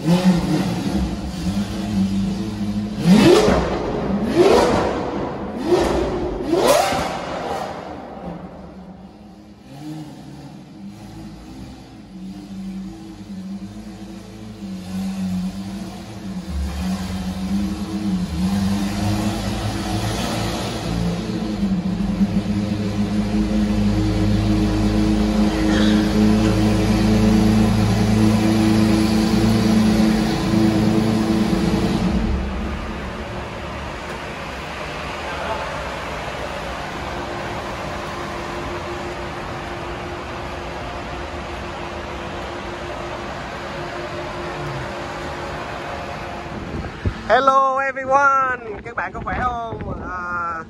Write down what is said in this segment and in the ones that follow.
Mm-hmm. Hello everyone, các bạn có khỏe không? Uh,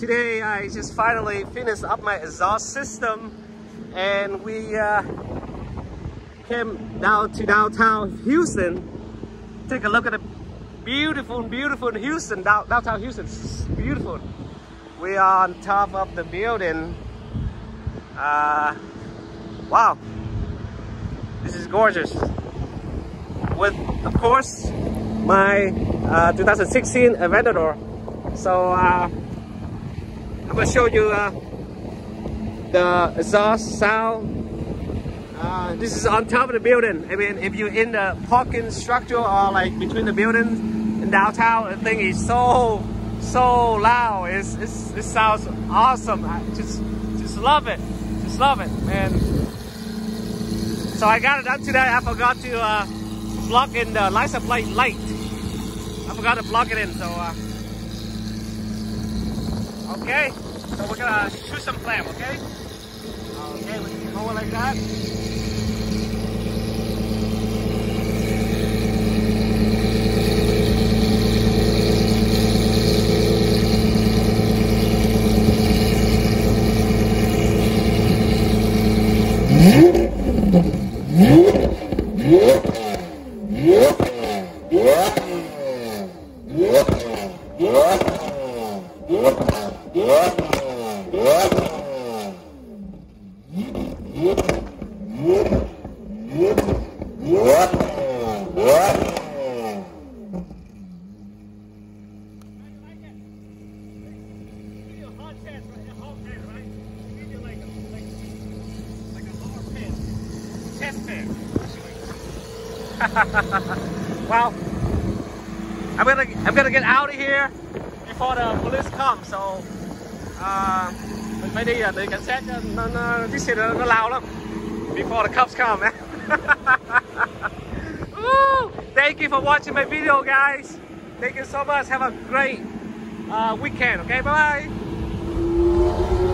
today I just finally finished up my exhaust system and we uh, came down to downtown Houston. Take a look at the beautiful, beautiful Houston, down, downtown Houston. It's beautiful. We are on top of the building. Uh, wow, this is gorgeous. With, of course, my uh, 2016 Aventador. So uh, I'm gonna show you uh, the exhaust sound. Uh, this is on top of the building. I mean, if you're in the parking structure or like between the buildings in downtown, the thing is so so loud. It's, it's it sounds awesome. I just just love it. Just love it, man. So I got it done today. I forgot to uh, plug in the license plate light. I forgot to plug it in, so uh, okay. So we're gonna shoot some flame, okay? Okay, we can like that. well, I'm gonna I'm gonna get out of here before the police come. So, mình phải đi để cảnh sát nó, nó chiếc xe nó, nó lao lắm. Before the cops come, man. Thank you for watching my video, guys. Thank you so much. Have a great uh, weekend. Okay, bye bye.